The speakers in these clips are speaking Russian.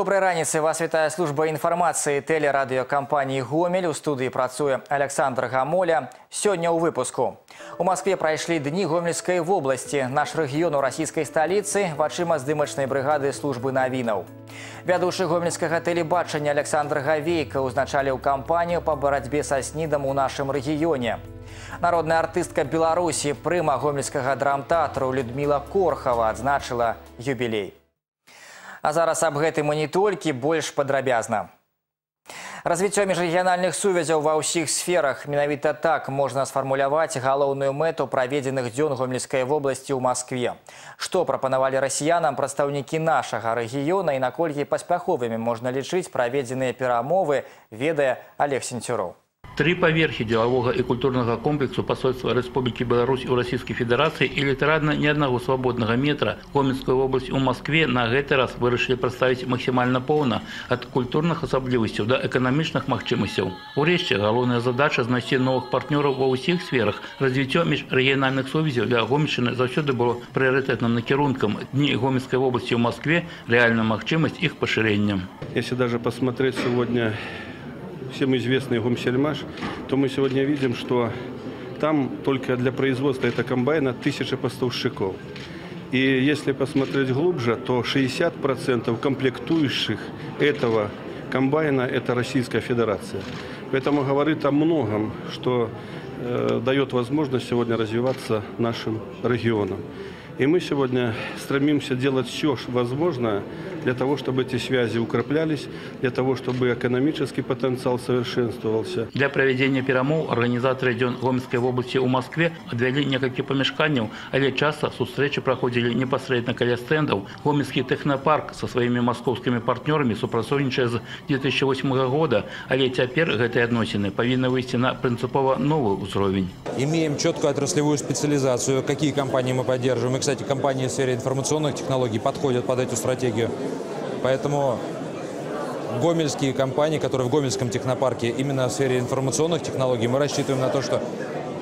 Добрай раніцы вас вітае служба інфармацыі тэлерадыёкампаніі гомель у студыі працуе Александр Гамоля сёння ў выпуску у Маскве прайшлі дні гомельскай вобласці наш рэгіён у расійскай сталіцы вачыма здымачнай брыгады службы навінаў вядучы гомельскага тэлебачання Александр Гавейка узначаліў кампанію па барацьбе са снідам у нашым рэгіёне народная артыстка беларусі прыма гомельскага драмтэатру людміла корхава адзначыла юбілей а зараз аб гэтым і не толькі больш падрабязна. Развіццё міжрэгіянальных сувязяў ва ўсіх сферах менавіта так можна сфармуляваць галоўную мэту праведзеных дзён гомельскай вобласці ў Маскве. Што прапанавалі расіянам прадстаўнікі нашага рэгіёна і наколькі паспяховымі можна лічыць праведзеныя перамовы, ведае Олег Сенцюроў. Три паверхі дзелавога і культурнага комплексу пасольства Рэспублікі Беларусь у Расійскай Федэрацыі і літарадна ні аднаго свабоднага метра Гомельскую вобласць у Маскве на гэты раз вырашылі прадставіць максімальна поўна ад культурных асаблівасцяў да эканамічных магчымасцяў. Урэшце галоўная задача знайсці новых партнёраў ва ўсіх сферах. Развіццё міжрэгіянальных сувязяў для гомельшчыны заўсёды было прыярытэтным накірункам. Дні Гомельскай вобласці ў Маскве рэальна магчымасць іх пашырэння. Если даже посмотреть сегодня всем известный Гумсельмаш, то мы сегодня видим, что там только для производства этого комбайна тысяча поставщиков. И если посмотреть глубже, то 60% комплектующих этого комбайна – это Российская Федерация. Поэтому говорит о многом, что э, дает возможность сегодня развиваться нашим регионам. И мы сегодня стремимся делать все возможное для того, чтобы эти связи укреплялись, для того, чтобы экономический потенциал совершенствовался. Для проведения перамоў арганізатары дзён гомельскай вобласці ў Маскве адвялі некалькі памяшканняў, але часта сустрэчы праходзілі непасрэдна каля стэндаў. Гомельскі тэхнапарк со сваімі маскоўскімі партнёрамі супрацоўнічае з 2008 года, але цяпер гэтыя адносіны павінны выйсці на прынцыпова новы ўзровень. Имеем четкую отраслевую специализацию, какие компании мы поддерживаем. И, кстати, компании в сфере информационных технологий подходят под эту стратегию. Поэтому гомельские компании, которые в Гомельском технопарке именно в сфере информационных технологий, мы рассчитываем на то, что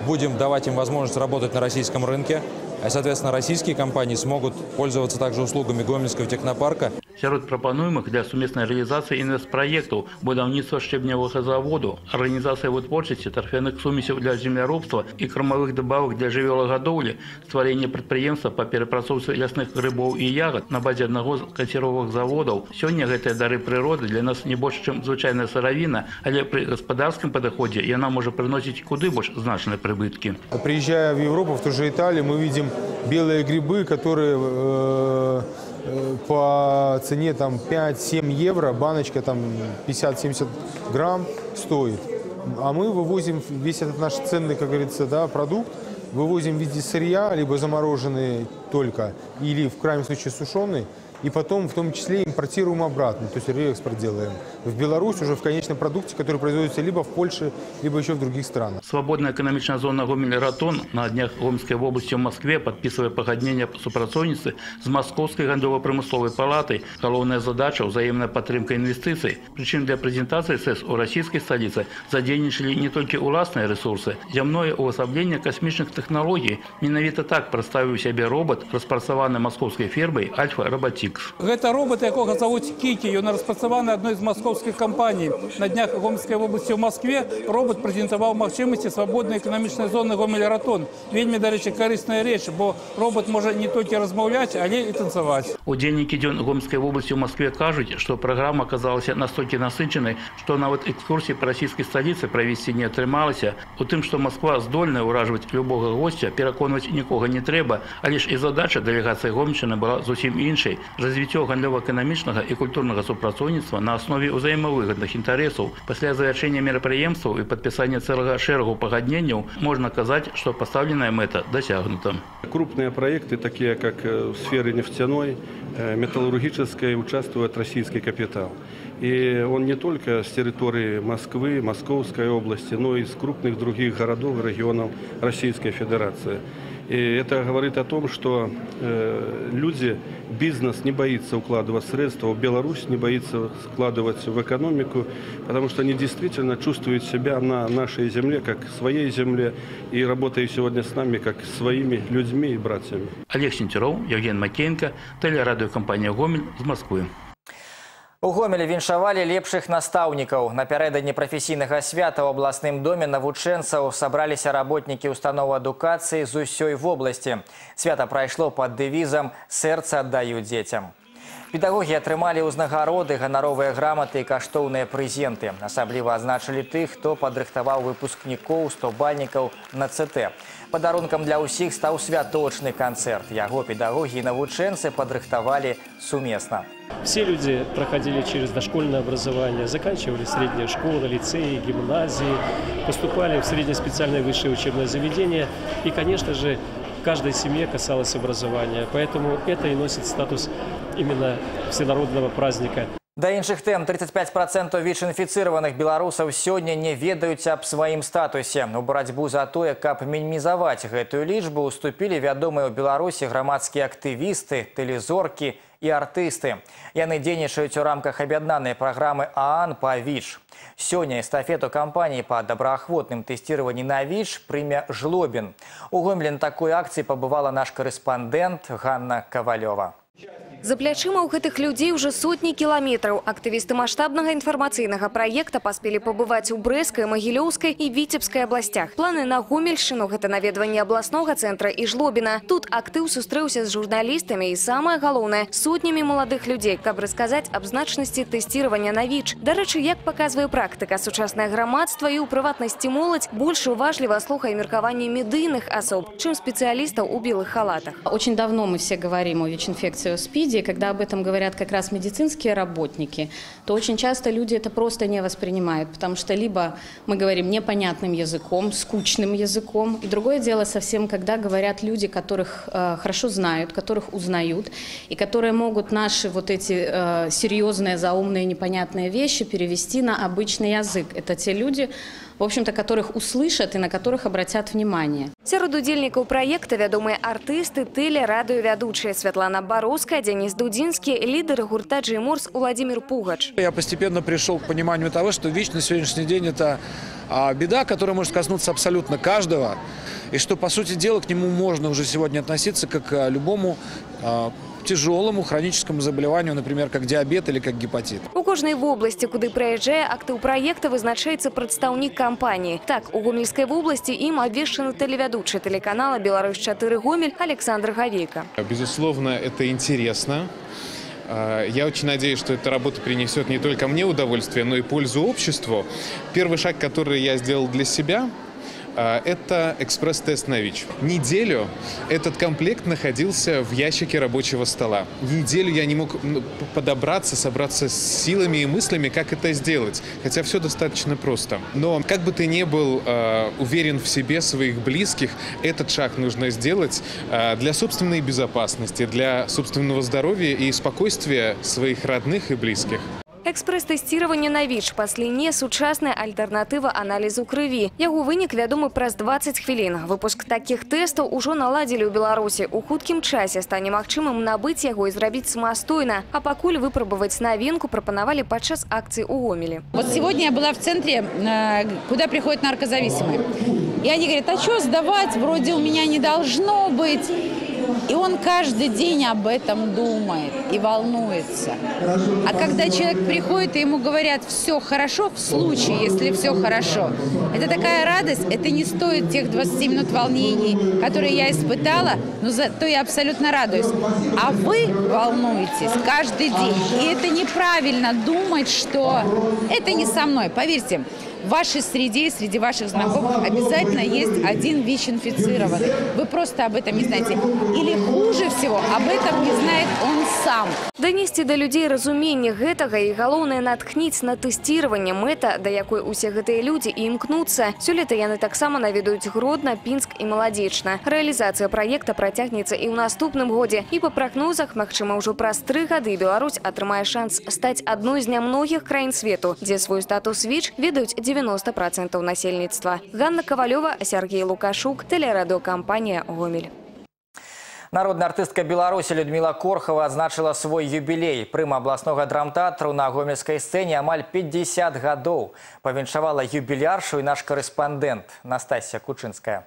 будем давать им возможность работать на российском рынке, а, соответственно, российские компании смогут пользоваться также услугами Гомельского технопарка Сярод прапануемых для сумеснай рэалізацыі інвестпраектаў будаўніцтва шчэбнявага заводу, арганізацыя вытворчасці тарфяных сумесяў для земляробства і кармавых дабавак для жывёлагадоўлі, стварэнне прадпрыемства па перапрацоўцы лясных грыбоў і ягад на базе аднаго з кансервовых заводаў. Сёння гэтыя дары прыроды для нас не больш, чым звычайная сыравіна, але пры гаспадарскім падыходзе яна можа прыносіць куды больш значныя прыбыткі. Приезжая в Европу, в ту же Италию, мы видим белые грибы, которые э, Э, по цене там 5-7 евро, баночка там 50-70 грамм стоит. А мы вывозим весь этот наш ценный, как говорится, да, продукт, вывозим в виде сырья, либо замороженный только, или в крайнем случае сушеный, и потом в том числе импортируем обратно, то есть реэкспорт делаем в Беларусь уже в конечном продукте, который производится либо в Польше, либо еще в других странах. Свободная экономичная зона Гомель-Ратон на днях Гомельской области в Москве подписывая погоднение супрацоўніцы с Московской гандлёва-промысловой палатой. Галоўная задача – взаимная поддержка инвестиций. Причем для презентации СЭС у российской столице задейничали не только уласные ресурсы, земное увособление космичных технологий. Менавіта так представил себе робот, распрацаваны московской фермой Альфа Роботикс. Это робот, якого зовут Кики, он распрацаваны одной из московских компаний. На днях Гомельской области в Москве робот презентовал махчимости свободной экономичной зоны Гомель-Ратон. Вельми, до речі, корисная речь, бо робот может не только размовлять, але и танцевать. Удзельнікі дзён Гомельской области в Москве кажуць, что программа оказалась настолько насычанай, што нават экскурсій по российской столице провести не атрымалася. У тым, што Москва здольная ўражваць любого гостя, пераконваць нікога не трэба, а лишь і задача дэлегацыі Гомельшчыны была зусім іншай. Развіццё гандлёва-эканамічнага і культурнага супрацоўніцтва на аснове ўзаемавыгадных інтарэсаў. Пасля завяршэння мерапрыемстваў і падпісання цэлага шэрагу пагадненняў можна казаць, што пастаўленая мэта дасягнута. Крупные проекты, такие как э, в сфере нефтяной, э, металлургической, участвует российский капитал. И он не только с территории Москвы, Московской области, но и из крупных других городов и регионов Российской Федерации. И это говорит о том, что э, люди, бизнес не боится укладывать средства, Беларусь не боится вкладывать в экономику, потому что они действительно чувствуют себя на нашей земле, как своей земле, и работают сегодня с нами, как своими людьми и братьями. Олег Сентеров, Евген Макеенко, телерадиокомпания «Гомель» из Москвы. У гомелі віншавалі лепшых настаўнікаў. Напярэдадні прафесійнага свята ў абласным доме навучэнцаў сабраліся работнікі установы адукацыі з усёй вобласці. Свята прайшло пад дэвізам «Сэрца аддаю дзецям». Педагогі атрымалі ўзнагароды, ганаровыя граматы і каштоўныя прэзенты. Асабліва азначылі тых, хто падрыхтаваў выпускнікоў, стобальнікаў на ЦТ. Падарункам для ўсіх стаў святочны канцэрт. Яго педагогі і навучэнцы падрыхтавалі сумесна. Все люди проходили через дошкольное образование, заканчивали средние школы, лицеи, гимназии, поступали в среднеспециальное высшее учебное заведение. И, конечно же, каждой семье касалось образования. Поэтому это и носит статус именно всенародного праздника. Да іншых тэм 35% ВІЧ-інфіцыраваных беларусаў сёння не ведаюць аб сваім статусе. У барацьбу за тое, каб мінімізаваць гэтую лічбу уступілі вядомыя ў Беларусі грамадскія актывісты, тэлезоркі і артысты. Яны дзейнічаюць у рамках аб'яднанай праграмы ААН па ВІЧ. Сёння эстафету кампаніі па добраахвотным тэсціраванні на ВІЧ прыме Жлобін. У Гомелі на такой акцыі пабывала наш карэспандэнт Ганна Кавалёва. За плячыма ў гэтых людзей уже сотні кіламетраў. Актывісты маштабнага інфармацыйнага праекта паспелі пабываць у Брэскай, Магілёўскай і Віцебскай абласцях. Планы на Гомельшчыну – гэта наведванне абласнога цэнтра і Жлобіна. Тут актыў сустрэўся з журналістамі і самае галоўнае – сотнямі маладых людзей, каб расказаць аб значнасці тэсціравання на ВІЧ. Дарэчы, як паказвае практыка, сучаснае грамадства і ў прыватнасці моладзь больш уважліва слухае меркаванне медыйных асоб, чым спецыялістаў у белых халатах. Очень давно мы все говорим о ВИЧ-инфекции, о СПИДе, когда об этом говорят как раз медицинские работники, то очень часто люди это просто не воспринимают, потому что либо мы говорим непонятным языком, скучным языком, и другое дело совсем, когда говорят люди, которых э, хорошо знают, которых узнают, и которые могут наши вот эти э, серьезные, заумные, непонятные вещи перевести на обычный язык. Это те люди, в общем-то, которых услышат и на которых обратят внимание. Сярод удзельнікаў праекта вядомыя артысты, тэле, радыёвядучыя Святлана Бароўская, Денис Дудинский, лидеры гурта «Джейморс» Владимир Пугач. Я постепенно пришел к пониманию того, что ВИЧ на сегодняшний день – это а, беда, которая может коснуться абсолютно каждого, и что, по сути дела, к нему можно уже сегодня относиться как к любому а, тяжелому хроническому заболеванию, например, как диабет или как гепатит. У кожнай вобласці, куды прыязджае актыў праекта вызначаецца прадстаўнік кампаніі. Так, у гомельскай вобласці ім абвешчаны тэлевядучы тэлеканала «Беларусь-4 Гомель» Александр Говейко. Безусловно, это интересно. А, я очень надеюсь, что эта работа принесет не только мне удовольствие, но и пользу обществу. Первый шаг, который я сделал для себя – а, это экспресс-тест на ВИЧ. Неделю этот комплект находился в ящике рабочего стола. Неделю я не мог подобраться, собраться с силами и мыслями, как это сделать. Хотя все достаточно просто. Но как бы ты ни был э, уверен в себе, своих близких, этот шаг нужно сделать э, для собственной безопасности, для собственного здоровья и спокойствия своих родных и близких Экспрэс-тэсціраванне на ВІЧ па сліне сучасная альтэрнатыва аналізу крыві. Яго вынік вядомы праз 20 хвілін. Выпуск такіх тэстаў ужо наладзілі ў Беларусі. У хуткім часе стане магчымым набыць яго і зрабіць самастойна. А пакуль выпрабаваць навінку прапанавалі падчас акцыі ў Гомелі. Вот сегодня я была в центре, э, куда приходят наркозависимые. И они говорят, а что сдавать? Вроде у меня не должно быть. И он каждый день об этом думает и волнуется. А когда человек приходит и ему говорят, все хорошо, в случае, если все хорошо, это такая радость, это не стоит тех 20 минут волнений, которые я испытала, но зато я абсолютно радуюсь. А вы волнуетесь каждый день. И это неправильно думать, что это не со мной. Поверьте, в вашей среде, среди ваших знакомых обязательно есть один ВИЧ-инфицированный. Вы просто об этом не знаете. Или хуже всего, об этом не знает он сам. Донести до людей разумение гэтага и галоўнае натхніць на тэсціраванне мэта, да якой усе гэтыя людзі і імкнуцца. Сёлета яны таксама наведаюць Гродна, Пінск і Маладзечна. Рэалізацыя праекта працягнецца і ў наступным годзе. І па прагнозах, магчыма, ўжо праз тры гады Беларусь атрымае шанс стаць адной з нямногіх краін свету, дзе свой статус ВИЧ ведаюць 90% насельніцтва. Ганна Ковалева, Сергей Лукашук, телерадиокомпания «Гомель». Народная артыстка Беларусі Людмила Корхова адзначыла свой юбілей. Прыма абласнога драмтэатру на гомельскай сцэне амаль 50 гадоў. Павіншавала юбіляршу і наш карэспандэнт Настасья Кучынская.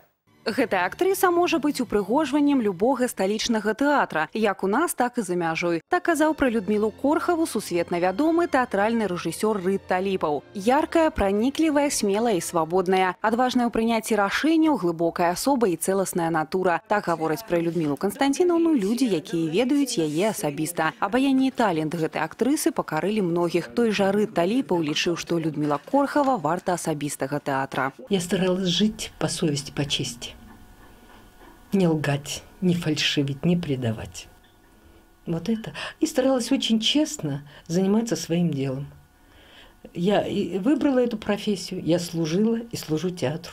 Гэтая актрыса можа быць упрыгожваннем любога сталічнага тэатра, як у нас, так і за мяжой. Так казаў пра Людмілу Корхаву сусветна вядомы тэатральны рэжысёр Рыд Таліпаў. Яркая, праніклівая, смелая і свабодная, адважная ў прыняцці рашэнняў, глыбокая асоба і цэласная натура. Так гавораць пра Людмілу Канстанціноўну людзі, якія ведаюць яе асабіста. Абаянне і талент гэтай актрысы пакарылі многіх. Той жа Рыд Таліпаў лічыў, што Людміла Корхава варта асабістага тэатра. Я старалась жить по совести, по чести. не лгать, не фальшивить, не предавать. Вот это. И старалась очень честно заниматься своим делом. Я выбрала эту профессию, я служила и служу театру.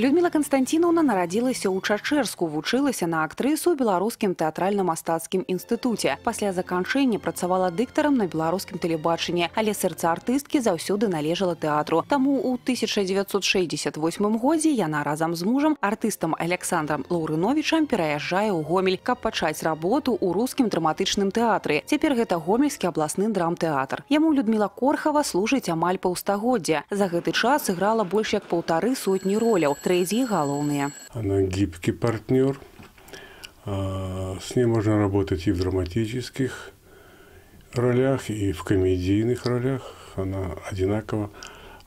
Людмила Константиновна нарадзілася ў Чачэрску, вучылася на актрысу ў беларускім тэатральна-мастацкім інстытуце. Пасля заканчэння працавала дыктарам на беларускім тэлебачанні, але сэрца артысткі заўсёды належала тэатру. Таму ў 1968 годзе яна разам з мужам, артыстам Александрам Лаўрыновічам пераязджае ў Гомель, каб пачаць работу ў рускім драматычным тэатры. Цяпер гэта гомельскі абласны драмтэатр. Яму Людмила Корхава служыць амаль паўстагоддзя. За гэты час іграла больш як паўтары сотні роляў третьи головные. Она гибкий партнер. С ней можно работать и в драматических ролях, и в комедийных ролях. Она одинаково.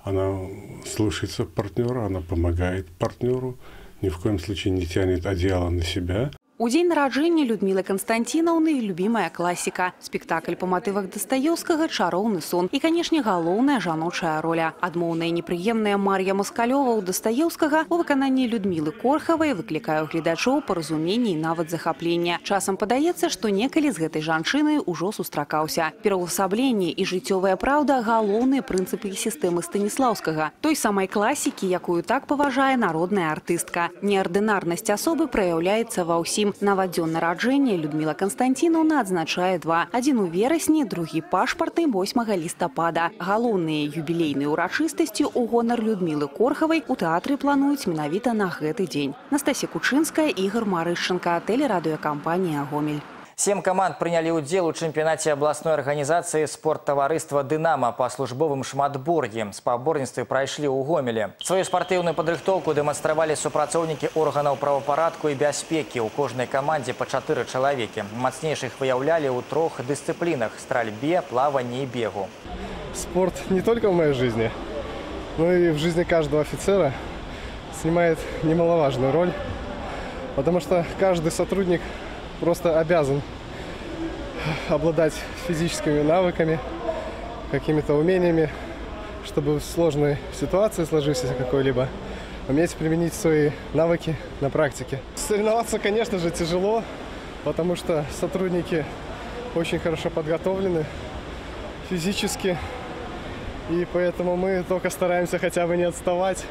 Она слушается партнера, она помогает партнеру. Ни в коем случае не тянет одеяло на себя. У дзень нараджэння Людмілы Канстанціноўны любімая класіка. Спектакль па матывах дастаёўскага чароўны сон і, канешне, галоўная жаночая роля. Адмоўная непрыемная Мар'я Маскалёва ў дастаёўскага у выкананні Людмілы Корхавай выклікае ў гледачоў паразуменне і нават захаплення. Часам падаецца, што некалі з гэтай жанчыны ўжо сустракаўся. Пераўвасабленне і жыццёвая праўда галоўныя прынцыпы сістэмы Станіслаўскага. Той самай класікі, якую так паважае народная артыстка. Неардынарнасць асобы праяўляецца ва ўсім Втім, нават дзён нараджэння Людмила Константиновна адзначае два. Адзін у верасні, другі пашпартны 8 лістапада. Галоўныя юбілейныя ўрачыстасці ў гонар Людмілы Корхавай у тэатры плануюць менавіта на гэты дзень. Настасія Кучынская, Ігор Марышченка, тэлерадыёкампанія Гомель. Семь команд приняли удел у чемпионате областной организации спорттовариства «Динамо» по службовым шматборге. Спаборніцтвы прайшлі ў Гомеле. Свою спартыўную падрыхтоўку дэманстравалі супрацоўнікі органаў правапарадку і бяспекі. У кожнай камандзе па чатыры чалавекі. Мацнейшых выяўлялі ў трох дысцыплінах – стральбе, плаванні і бегу. Спорт не только в моей жизни, но и в жизни каждого офицера снимает немаловажную роль, потому что каждый сотрудник просто обязан обладать физическими навыками, какими-то умениями, чтобы в сложной ситуации, сложившейся какой-либо, уметь применить свои навыки на практике. Соревноваться, конечно же, тяжело, потому что сотрудники очень хорошо подготовлены физически, и поэтому мы только стараемся хотя бы не отставать,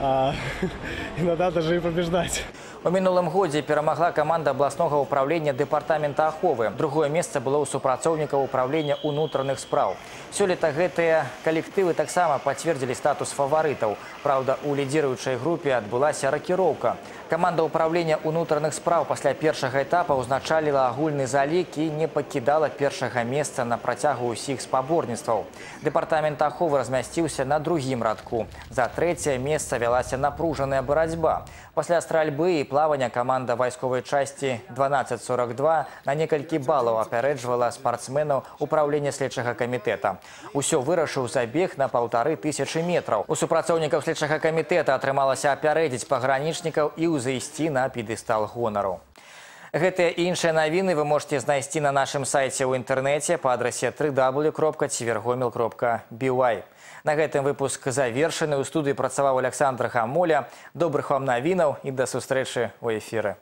а иногда даже и побеждать. У мінулым годзе перамагла каманда абласнога ўправлення дэпартамента аховы. Другое месца было ў супрацоўнікаў управлення ўнутраных спраў. Сёлета гэтыя калектывы таксама пацвердзілі статус фаварытаў. Праўда, у лідзіруючай групе адбылася ракіроўка. Каманда ўправлення ўнутраных спраў пасля першага этапа ўзначаліла агульны залік і не пакідала першага месца на працягу ўсіх спаборніцтваў. Дэпартамент аховы размясціўся на другім радку. За трэцяе месца вялася напружаная барацьба. Пасля стральбы і плавання каманда вайсковай часці 1242 на некалькі балаў апярэджвала спартсменаў управлення следчага камітэта. Усё вырашыў забег на паўтары тысячы метраў. У супрацоўнікаў следчага камітэта атрымалася апярэдзіць пагранічнікаў і ўзайсці на педэстал гонару. Гэтыя іншыя навіны вы можете знайсці на нашым сайце ў інтэрнэце па адрасе www.цівергомел.by. На гэтым выпуск завершаны. У студыі працаваў Александр Хамоля. Добрых вам навінаў і да сустрэчы ў эфіры.